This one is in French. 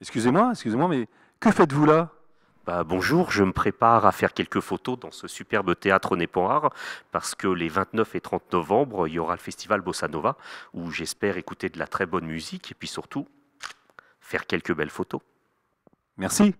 Excusez-moi, excusez-moi, mais que faites-vous là? Bah, bonjour, je me prépare à faire quelques photos dans ce superbe théâtre Népoir parce que les 29 et 30 novembre, il y aura le festival Bossa Nova où j'espère écouter de la très bonne musique et puis surtout faire quelques belles photos. Merci.